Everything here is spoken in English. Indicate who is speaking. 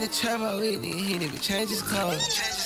Speaker 1: in the trap all week, he nigga change his clothes.